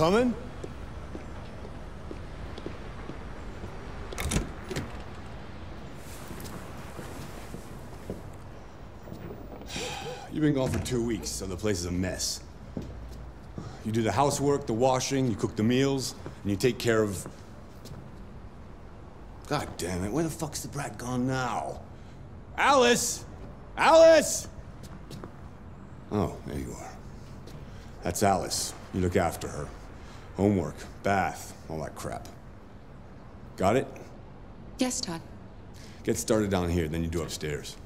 Coming? You've been gone for two weeks, so the place is a mess. You do the housework, the washing, you cook the meals, and you take care of... God damn it, where the fuck's the brat gone now? Alice! Alice! Oh, there you are. That's Alice. You look after her. Homework, bath, all that crap. Got it? Yes, Todd. Get started down here, then you do upstairs.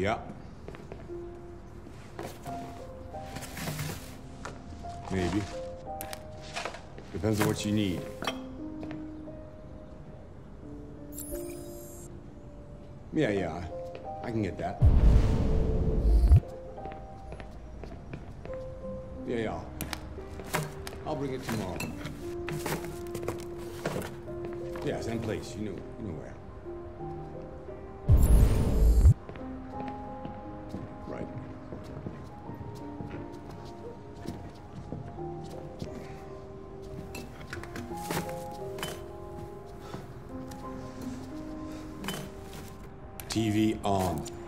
Yeah. Maybe. Depends on what you need. Yeah, yeah. I can get that. Yeah, yeah. I'll bring it tomorrow. Yeah, same place. You know, you know where. TV on.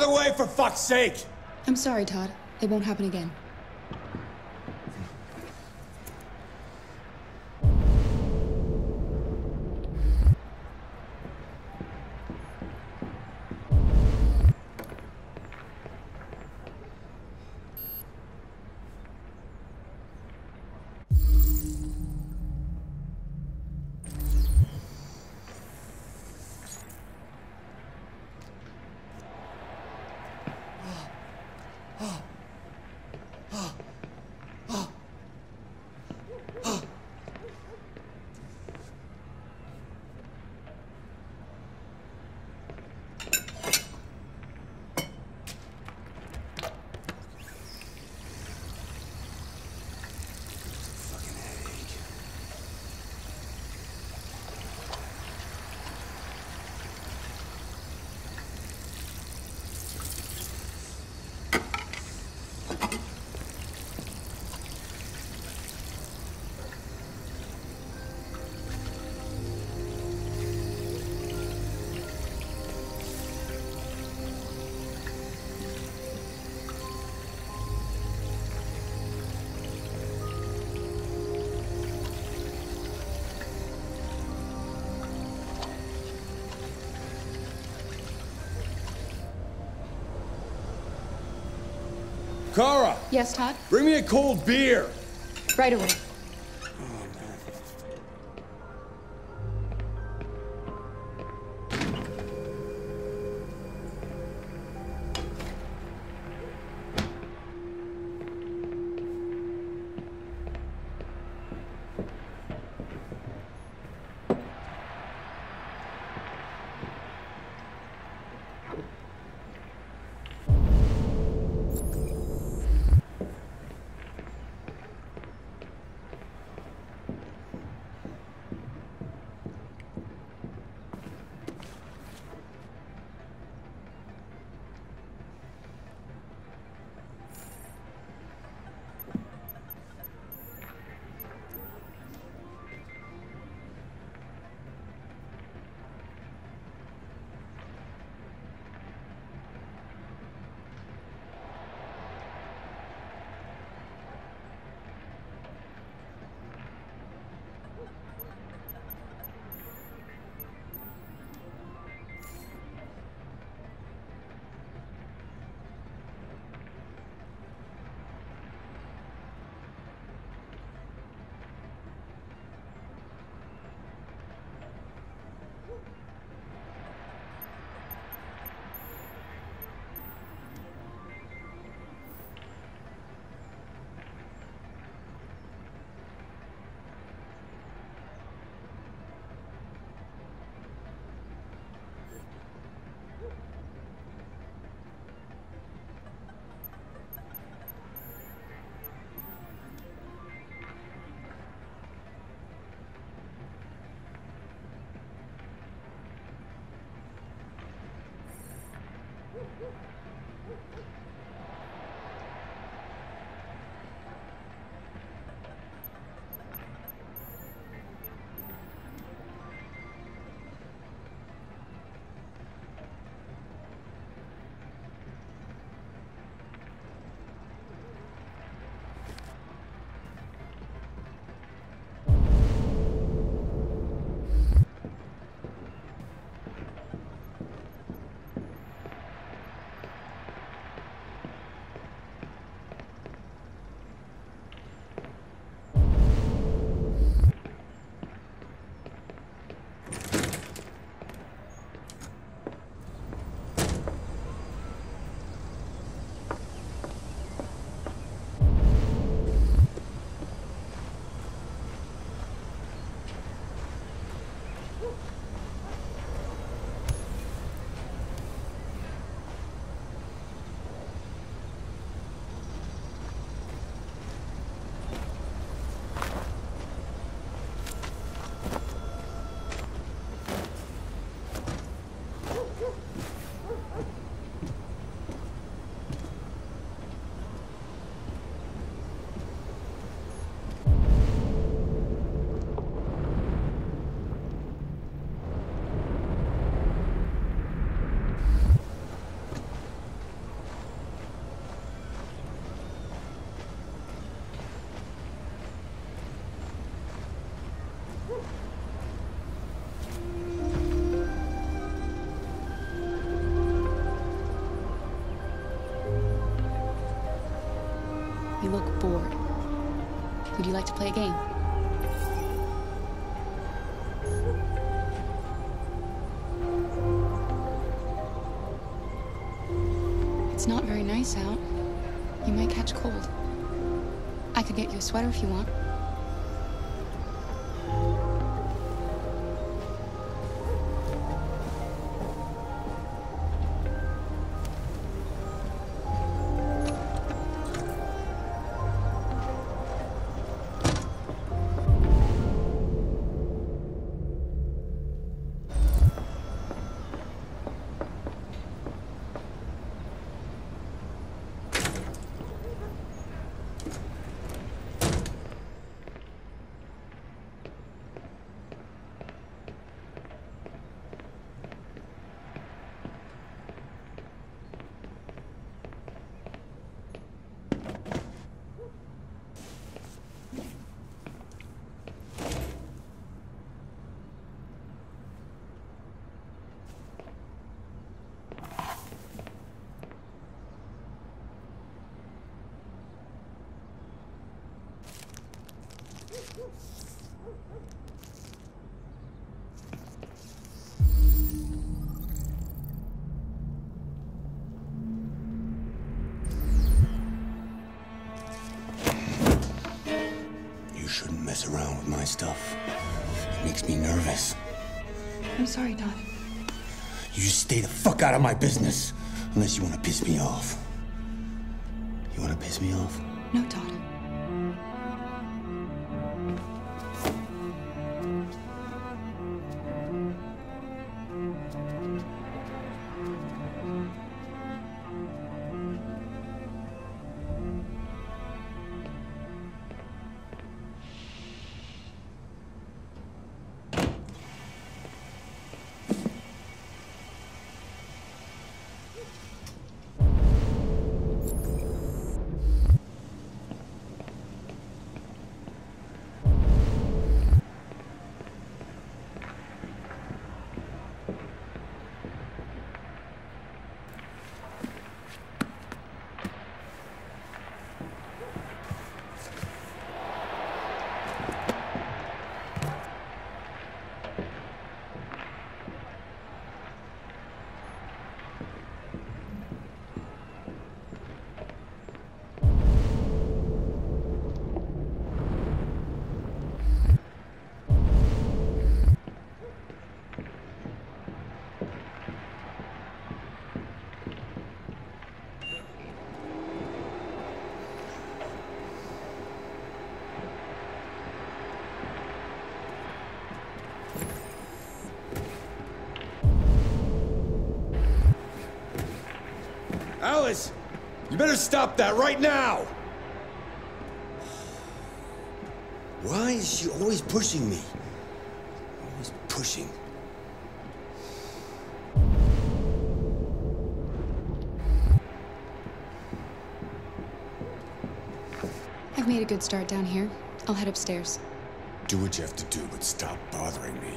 Of the way, for fuck's sake! I'm sorry, Todd. It won't happen again. Kara, Yes, Todd? bring me a cold beer. Right away. You look bored. Would you like to play a game? It's not very nice out. You might catch cold. I could get you a sweater if you want. Mess around with my stuff. It makes me nervous. I'm sorry, Todd. You just stay the fuck out of my business. Unless you want to piss me off. You want to piss me off? No, Todd. Better stop that right now! Why is she always pushing me? Always pushing. I've made a good start down here. I'll head upstairs. Do what you have to do, but stop bothering me.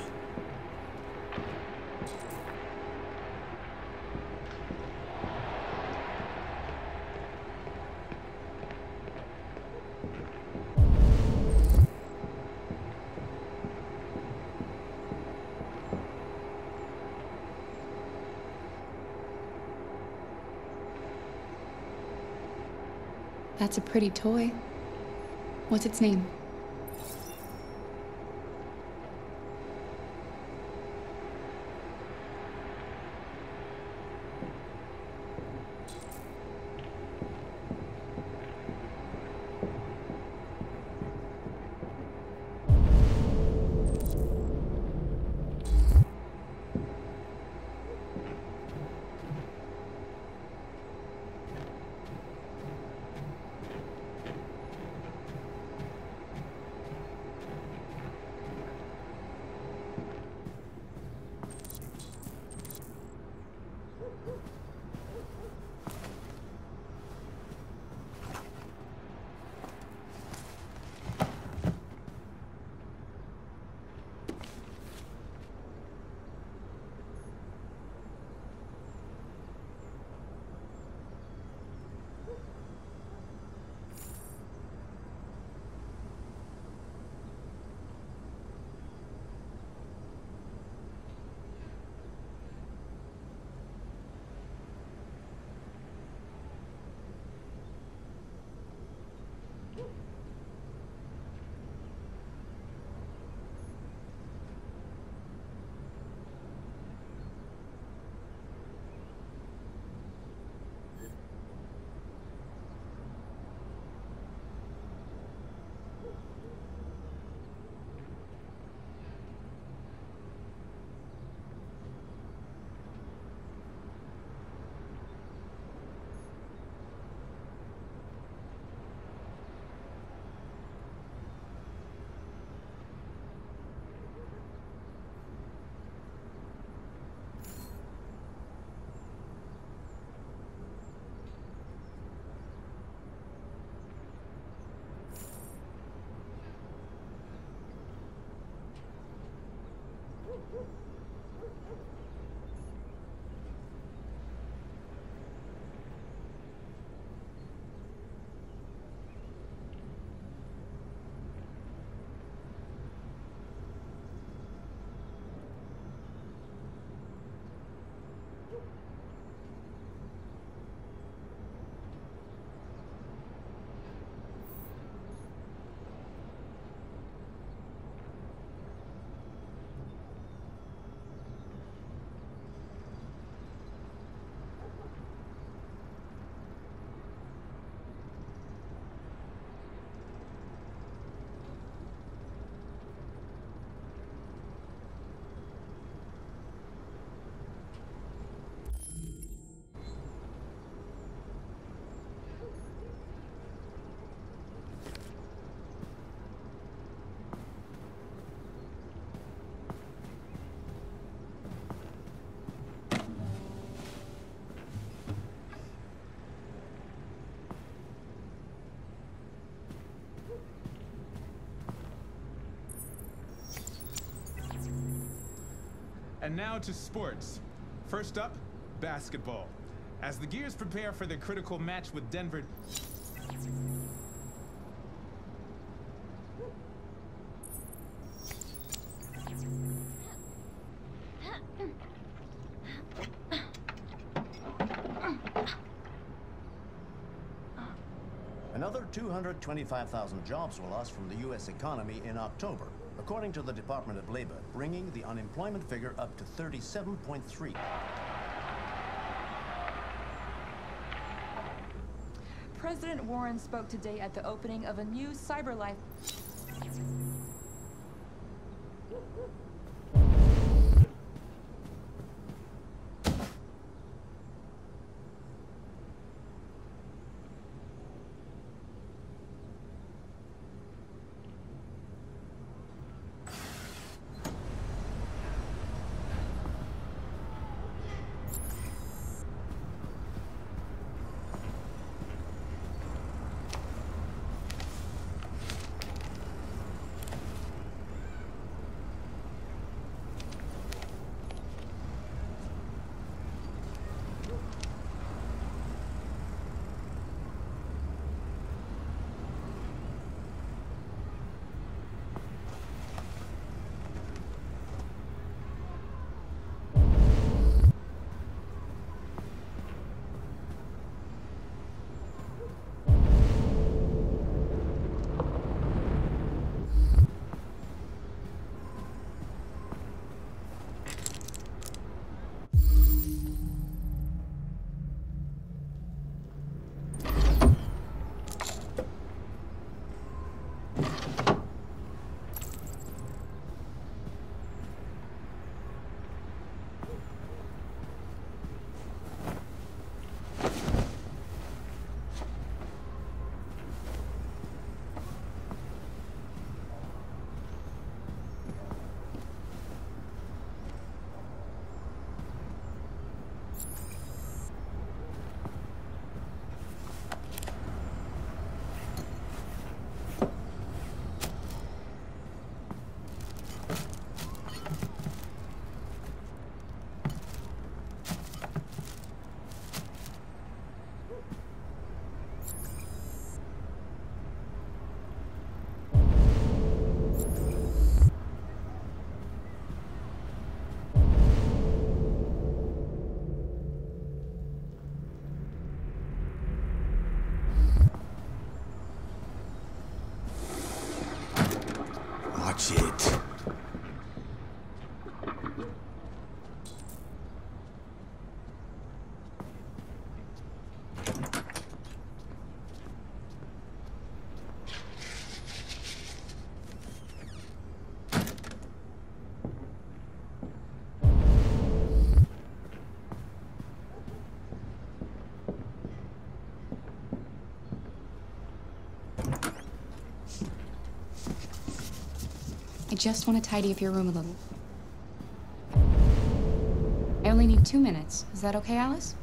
That's a pretty toy. What's its name? Woo-hoo! And now to sports. First up, basketball. As the Gears prepare for their critical match with Denver... Another 225,000 jobs were lost from the U.S. economy in October, according to the Department of Labor, bringing the unemployment figure up to 37.3. President Warren spoke today at the opening of a new CyberLife just want to tidy up your room a little. I only need two minutes. Is that okay, Alice?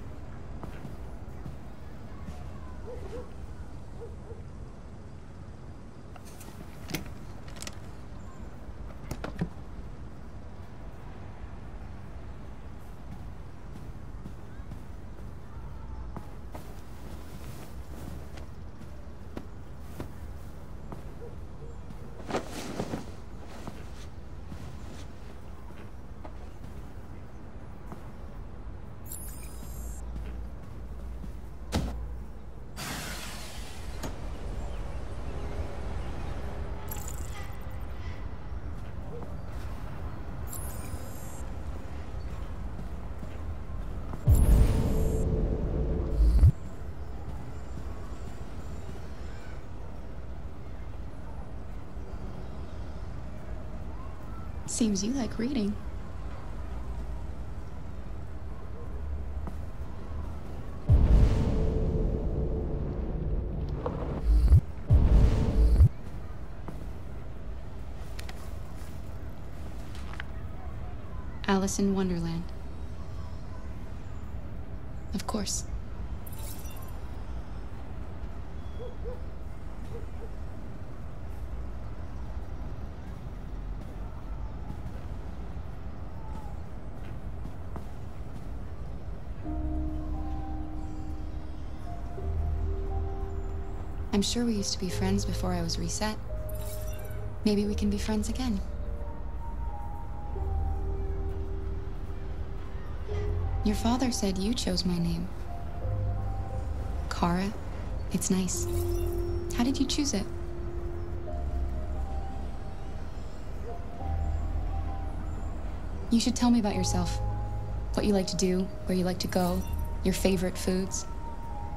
Seems you like reading. Alice in Wonderland. Of course. I'm sure we used to be friends before I was reset. Maybe we can be friends again. Your father said you chose my name. Kara. It's nice. How did you choose it? You should tell me about yourself. What you like to do, where you like to go, your favorite foods.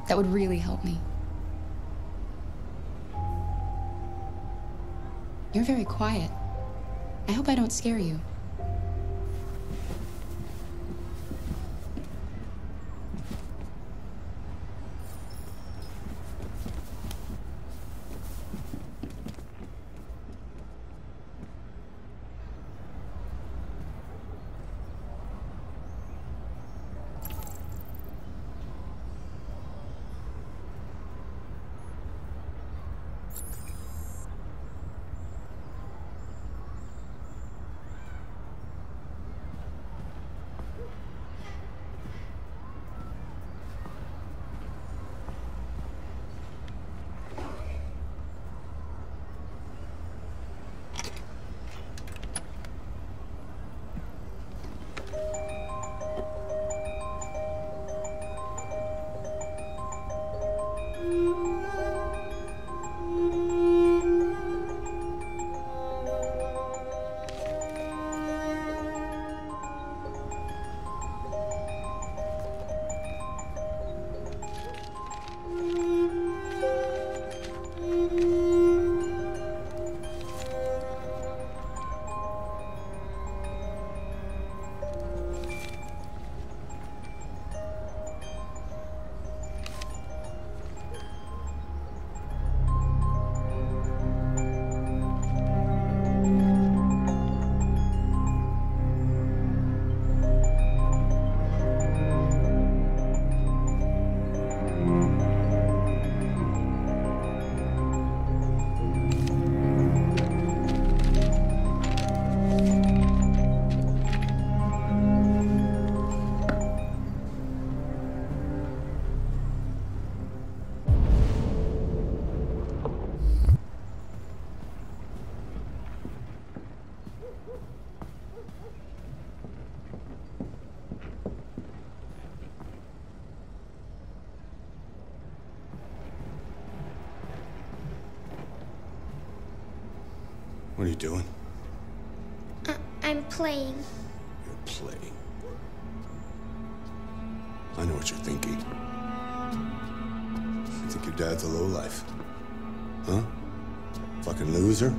That would really help me. You're very quiet. I hope I don't scare you. Doing? Uh, I'm playing. You're playing. I know what you're thinking. You think your dad's a lowlife. Huh? Fucking loser?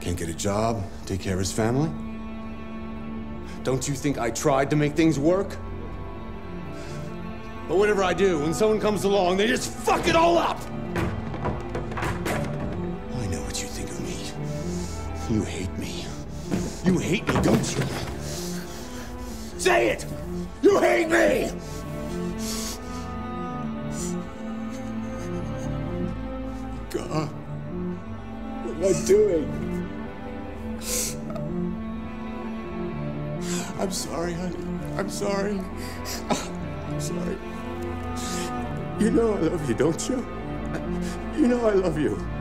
Can't get a job, take care of his family? Don't you think I tried to make things work? But whatever I do, when someone comes along, they just fuck it all up! You hate me. You hate me, don't you? Say it! You hate me! God, what am I doing? I'm sorry, honey. I'm sorry. I'm sorry. You know I love you, don't you? You know I love you.